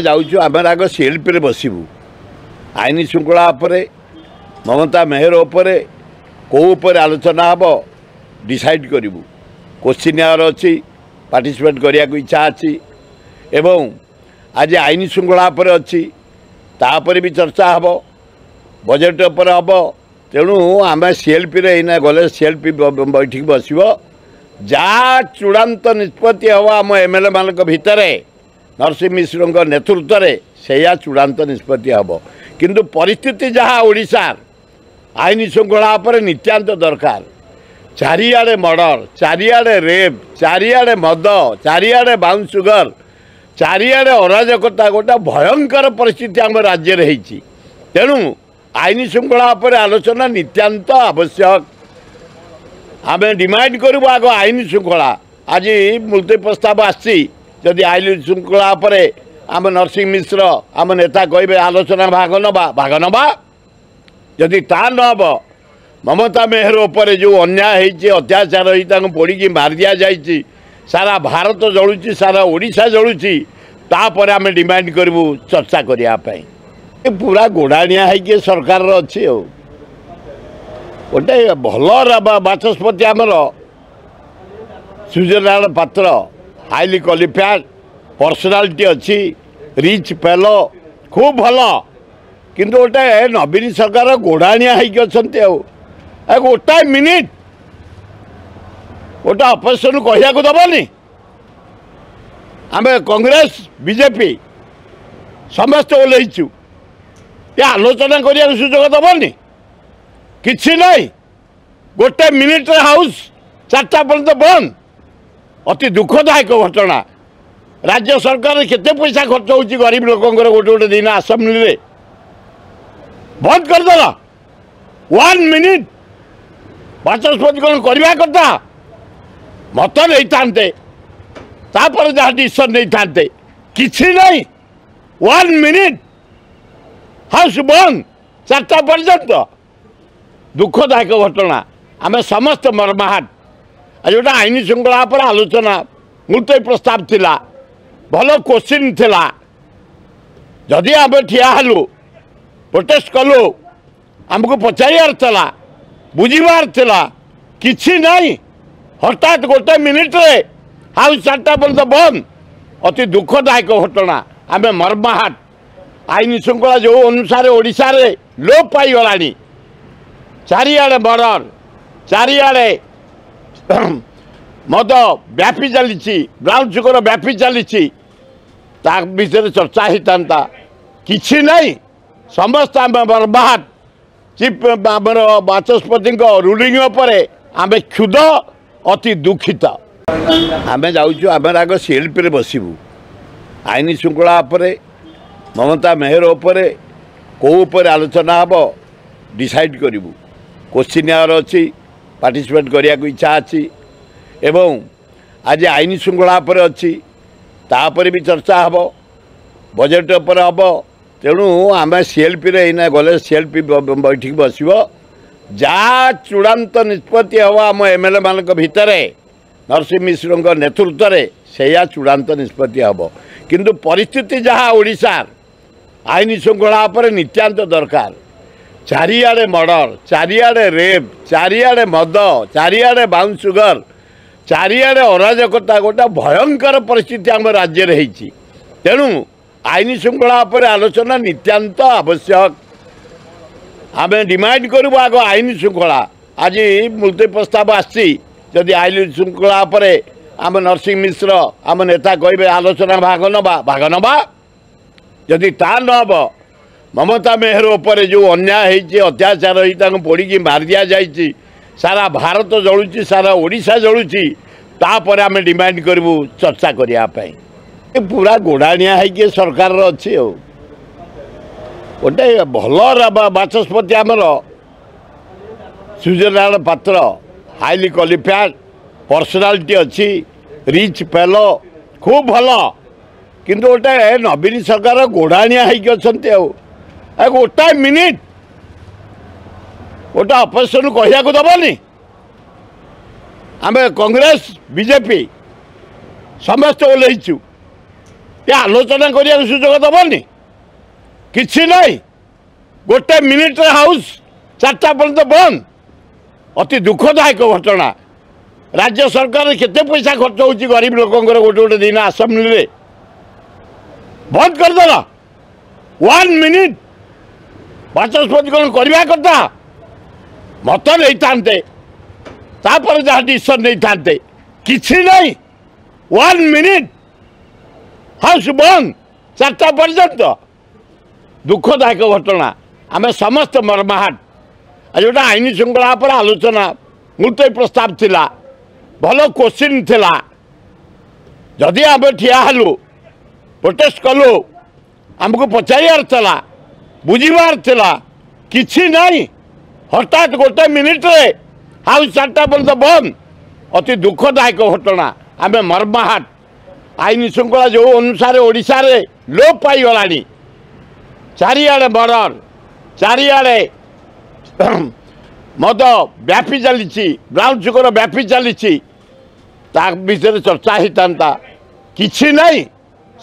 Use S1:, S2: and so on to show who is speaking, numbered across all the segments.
S1: ଆମେ ଯାଉଛୁ ଆମେ ଆଗ ପିରେ ବସିବୁ ଆଇନ ଶୃଙ୍ଖଳା ଉପରେ ମମତା ମେହେର ଉପରେ କେଉଁ ଉପରେ ଆଲୋଚନା ହେବ ଡିସାଇଡ଼ କରିବୁ କୋଶ୍ଚିନ୍ ଆୱାର ଅଛି ପାର୍ଟିସିପେଟ୍ କରିବାକୁ ଇଚ୍ଛା ଅଛି ଏବଂ ଆଜି ଆଇନ ଶୃଙ୍ଖଳା ଉପରେ ଅଛି ତା ଉପରେ ବି ଚର୍ଚ୍ଚା ହେବ ବଜେଟ୍ ଉପରେ ହେବ ତେଣୁ ଆମେ ସିଏଲପିରେ ଏଇନା ଗଲେ ପି ବୈଠିକି ବସିବ ଯାହା ଚୂଡ଼ାନ୍ତ ନିଷ୍ପତ୍ତି ହେବ ଆମ ଏମ୍ ମାନଙ୍କ ଭିତରେ ନରସିଂହ ମିଶ୍ରଙ୍କ ନେତୃତ୍ୱରେ ସେଇଆ ଚୂଡ଼ାନ୍ତ ନିଷ୍ପତ୍ତି ହେବ କିନ୍ତୁ ପରିସ୍ଥିତି ଯାହା ଓଡ଼ିଶାର ଆଇନ ଶୃଙ୍ଖଳା ଉପରେ ନିତ୍ୟାନ୍ତ ଦରକାର ଚାରିଆଡ଼େ ମର୍ଡ଼ର ଚାରିଆଡ଼େ ରେପ୍ ଚାରିଆଡ଼େ ମଦ ଚାରିଆଡ଼େ ବାଉନ୍ ସୁଗର ଚାରିଆଡ଼େ ଅରାଜକତା ଗୋଟେ ଭୟଙ୍କର ପରିସ୍ଥିତି ଆମ ରାଜ୍ୟରେ ହେଇଛି ତେଣୁ ଆଇନ ଶୃଙ୍ଖଳା ଉପରେ ଆଲୋଚନା ନିତ୍ୟାନ୍ତ ଆବଶ୍ୟକ ଆମେ ଡିମାଣ୍ଡ କରିବୁ ଆଗ ଆଇନ ଶୃଙ୍ଖଳା ଆଜି ମୁଲତବୀ ପ୍ରସ୍ତାବ ଆସିଛି जदि आईन श्रृंखला पर आम नरसिंह मिश्र आम नेता कह आलोचना भाग नवा भाग नवा जदि ता नब ममता मेहर उपर जो अन्याये अत्याचार ही पोड़ी मार दि जा सारा भारत जलुच सारा ओडा जलुचर आम डिमांड करूँ चर्चा करने पूरा गोड़ाणिया है सरकार अच्छी गोटे भल बाचस्पति आमर Suryanarayan Patra highly qualified personality ଅଛି ରିଚ୍ ପେଲୋ ଖୁବ୍ ଭଲ କିନ୍ତୁ ଗୋଟେ ନବୀନ ସରକାର ଗୋଡ଼ାଣିଆ ହେଇକି ଅଛନ୍ତି ଆଉ ଏ ଗୋଟାଏ ମିନିଟ୍ ଗୋଟେ ଅପୋଜିସନ୍ କହିବାକୁ ଦେବନି ଆମେ କଂଗ୍ରେସ ବିଜେପି ସମସ୍ତେ ଓହ୍ଲେଇଛୁ ଏ ଆଲୋଚନା କରିବାକୁ ସୁଯୋଗ ଦେବନି କିଛି ନାହିଁ ଗୋଟେ ମିନିଟ୍ରେ ହାଉସ୍ ଚାରିଟା ପର୍ଯ୍ୟନ୍ତ ବନ୍ଦ অতি দুঃখদায়ক ঘটনা রাজ্য সরকার কেতে পয়সা খরচ হচ্ছে গরিব লোকঙ্কর গোটে গোটে দিন আসেম্বলিরে বন্ধ করেদেল ওয়ান মিনিট বাচস্পতি কোণ করা কথা মত নেই তাপরে যা ডিসিশন নেই কিছু নাই ওয়ান মিনিট হাউস বন্ধ চারটা পর্যন্ত দুঃখদায়ক ঘটনা আমি সমস্ত মর্মাহাট जो आईन श्रृंखला पर आलोचना ମୃତ୍ୟୁ ପ୍ରସ୍ତାବ ଥିଲା ଭଲ କୋଶ୍ଚିନ୍ ଥିଲା ଯଦି ଆମେ ଠିଆ ହେଲୁ ପ୍ରୋଟେଷ୍ଟ କଲୁ ଆମକୁ ପଚାରିବାର ଥିଲା ବୁଝିବାର ଥିଲା କିଛି ନାହିଁ ହଠାତ୍ ଗୋଟେ ମିନିଟ୍ରେ ଆଉ ଚାରିଟା ପର୍ଯ୍ୟନ୍ତ ବନ୍ଦ ଅତି ଦୁଃଖଦାୟକ ଘଟଣା ଆମେ ମର୍ମାହାଟ ଆଇନ ଶୃଙ୍ଖଳା ଯେଉଁ ଅନୁସାରେ ଓଡ଼ିଶାରେ ଲୋପ ପାଇଗଲାଣି ଚାରିଆଡ଼େ ବର୍ଡ଼ର ଚାରିଆଡ଼େ ମଦ ବ୍ୟାପି ଚାଲିଛି ବ୍ରାଉନ୍ ସୁଗର ବ୍ୟାପି ଚାଲିଛି ତା ବିଷୟରେ ଚର୍ଚ୍ଚା ହେଇଥାନ୍ତା କିଛି ନାହିଁ ସମସ୍ତ ଆମେ ବର୍ବାହାଟ ଚିଫ୍ ଆମର ବାଚସ୍ପତିଙ୍କ ରୁଲିଂ ଉପରେ ଆମେ କ୍ଷୁଦ ଅତି ଦୁଃଖିତ ଆମେ ଯାଉଛୁ ଆମେ ଆଗ ସିଏଲପିରେ ବସିବୁ ଆଇନ ଶୃଙ୍ଖଳା ଉପରେ ମମତା ମେହେର ଉପରେ କେଉଁ ଉପରେ ଆଲୋଚନା ହେବ ଡିସାଇଡ଼ କରିବୁ କୋଶ୍ଚିନ୍ ଅଛି ପାର୍ଟିସିପେଟ୍ କରିବାକୁ ଇଚ୍ଛା ଅଛି ଏବଂ ଆଜି ଆଇନ ଶୃଙ୍ଖଳା ଉପରେ ଅଛି ତାପରେ ବି ଚର୍ଚ୍ଚା ହେବ ବଜେଟ୍ ଉପରେ ହେବ ତେଣୁ ଆମେ ସିଏଲ୍ପିରେ ଏଇନା ଗଲେ ସିଏଲ୍ପି ବୈଠକ ବସିବ ଯାହା ଚୂଡ଼ାନ୍ତ ନିଷ୍ପତ୍ତି ହେବ ଆମ ଏମ୍ଏଲ୍ଏମାନଙ୍କ ଭିତରେ ନରସିଂହ ମିଶ୍ରଙ୍କ ନେତୃତ୍ୱରେ ସେଇଆ ଚୂଡ଼ାନ୍ତ ନିଷ୍ପତ୍ତି ହେବ କିନ୍ତୁ ପରିସ୍ଥିତି ଯାହା ଓଡ଼ିଶାର ଆଇନ ଶୃଙ୍ଖଳା ଉପରେ ନିତ୍ୟାନ୍ତ ଦରକାର ଚାରିଆଡ଼େ ମର୍ଡ଼ର ଚାରିଆଡ଼େ ରେପ୍ ଚାରିଆଡ଼େ ମଦ ଚାରିଆଡ଼େ ବାଉନ୍ ସୁଗର ଚାରିଆଡ଼େ ଅରାଜକତା ଗୋଟେ ଭୟଙ୍କର ପରିସ୍ଥିତି ଆମ ରାଜ୍ୟରେ ହେଇଛି ତେଣୁ ଆଇନ ଶୃଙ୍ଖଳା ଉପରେ ଆଲୋଚନା ନିତ୍ୟାନ୍ତ ଆବଶ୍ୟକ ଆମେ ଡିମାଣ୍ଡ କରିବୁ ଆଗ ଆଇନ ଶୃଙ୍ଖଳା ଆଜି ମୁଲତବୀ ପ୍ରସ୍ତାବ ଆସିଛି ଯଦି ଆଇନ ଶୃଙ୍ଖଳା ଉପରେ ଆମ ନରସିଂହ ମିଶ୍ର ଆମ ନେତା କହିବେ ଆଲୋଚନା ଭାଗ ନେବା ଭାଗ ନେବା ଯଦି ତା ନ ହେବ ममता मेहर उपर जो अन्याय अत्याचार हो पोड़ी मार दि जा सारा भारत जलुच सारा ओडा जलुचर आम डिमांड करूँ चर्चा करने पूरा गोड़ाणिया है सरकार अच्छी गोटे भल बाचस्पति आमर Suryanarayan Patra highly qualified personality अच्छी रिच पेलो खूब भल कि गोटे नवीन सरकार गोड़ाणिया है ଗୋଟାଏ ମିନିଟ୍ ଗୋଟେ ଅପୋଜିସନ୍କୁ କହିବାକୁ ଦେବନି ଆମେ କଂଗ୍ରେସ ବିଜେପି ସମସ୍ତେ ଓହ୍ଲେଇଛୁ ଏ ଆଲୋଚନା କରିବାକୁ ସୁଯୋଗ ଦେବନି କିଛି ନାହିଁ ଗୋଟେ ମିନିଟ୍ରେ ହାଉସ୍ ଚାରିଟା ପର୍ଯ୍ୟନ୍ତ ବନ୍ଦ ଅତି ଦୁଃଖଦାୟକ ଘଟଣା ରାଜ୍ୟ ସରକାର କେତେ ପଇସା ଖର୍ଚ୍ଚ ହେଉଛି ଗରିବ ଲୋକଙ୍କର ଗୋଟେ ଗୋଟେ ଦିନ ଆସେମ୍ବ୍ଲିରେ ବନ୍ଦ କରିଦେଲ ୱାନ୍ ମିନିଟ୍ ବାଚସ୍ପତି କ'ଣ କରିବା କଥା ମତ ନେଇଥାନ୍ତେ ତାପରେ ଯାହା ଡିସିସନ୍ ନେଇଥାନ୍ତେ କିଛି ନାହିଁ ୱାନ୍ ମିନିଟ୍ ହାଉସ୍ ବନ୍ଦ ଚାରିଟା ପର୍ଯ୍ୟନ୍ତ ଦୁଃଖଦାୟକ ଘଟଣା ଆମେ ସମସ୍ତେ ମର୍ମାହାଟ ଆଉ ଯେଉଁଟା ଆଇନ ଶୃଙ୍ଖଳା ଉପରେ ଆଲୋଚନା ମୁଲତବୀ ପ୍ରସ୍ତାବ ଥିଲା ଭଲ କୋଶ୍ଚିନ୍ ଥିଲା ଯଦି ଆମେ ଠିଆ ହେଲୁ ପ୍ରୋଟେଷ୍ଟ କଲୁ ଆମକୁ ପଚାରିବାର ଥିଲା ବୁଝିବାର ଥିଲା କିଛି ନାହିଁ ହଠାତ୍ ଗୋଟେ ମିନିଟ୍ରେ ହାଉସ୍ ଚାରିଟା ପର୍ଯ୍ୟନ୍ତ ବନ୍ଦ ଅତି ଦୁଃଖଦାୟକ ଘଟଣା ଆମେ ମର୍ମାହାଟ ଆଇନ ଶୃଙ୍ଖଳା ଯେଉଁ ଅନୁସାରେ ଓଡ଼ିଶାରେ ଲୋପ ପାଇଗଲାଣି ଚାରିଆଡ଼େ ବର୍ଡ଼ର ଚାରିଆଡ଼େ ମଦ ବ୍ୟାପି ଚାଲିଛି ବ୍ରାଉନ୍ ସୁଗର ବ୍ୟାପି ଚାଲିଛି ତା ବିଷୟରେ ଚର୍ଚ୍ଚା ହେଇଥାନ୍ତା କିଛି ନାହିଁ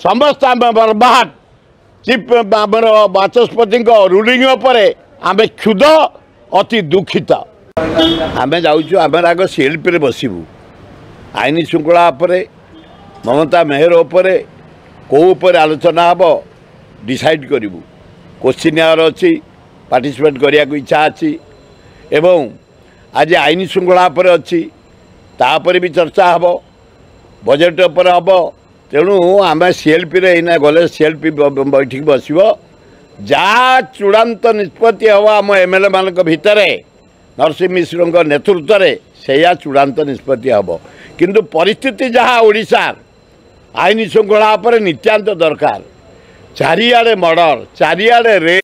S1: ସମସ୍ତେ ଆମେ ମର୍ମାହାଟ ଚିଫ୍ ଆମର ବାଚସ୍ପତିଙ୍କ ରୁଲିଂ ଉପରେ ଆମେ କ୍ଷୁଦ ଅତି ଦୁଃଖିତ ଆମେ ଯାଉଛୁ ଆମେ ଆଗ ସିଏଲ୍ପିରେ ବସିବୁ ଆଇନ ଶୃଙ୍ଖଳା ଉପରେ ମମତା ମେହେର ଉପରେ କେଉଁ ଉପରେ ଆଲୋଚନା ହେବ ଡିସାଇଡ୍ କରିବୁ କୋଶ୍ଚିନ୍ ଆୱାର ଅଛି ପାର୍ଟିସିପେଟ୍ କରିବାକୁ ଇଚ୍ଛା ଅଛି ଏବଂ ଆଜି ଆଇନ ଶୃଙ୍ଖଳା ଉପରେ ଅଛି ତା'ପରେ ବି ଚର୍ଚ୍ଚା ହେବ ବଜେଟ୍ ଉପରେ ହେବ ତେଣୁ ଆମେ ପିରେ ଏଇନା ଗଲେ ପି ବୈଠିକି ବସିବ ଯାହା ଚୂଡ଼ାନ୍ତ ନିଷ୍ପତ୍ତି ହେବ ଆମ ଏମ୍ ଏଲ୍ ମାନଙ୍କ ଭିତରେ ନରସିଂହ ମିଶ୍ରଙ୍କ ନେତୃତ୍ୱରେ ସେଇଆ ଚୂଡ଼ାନ୍ତ ନିଷ୍ପତ୍ତି ହେବ କିନ୍ତୁ ପରିସ୍ଥିତି ଯାହା ଓଡ଼ିଶାର ଆଇନ ଶୃଙ୍ଖଳା ଉପରେ ନିତ୍ୟାନ୍ତ ଦରକାର ଚାରିଆଡ଼େ ମର୍ଡ଼ର ଚାରିଆଡ଼େ ରେ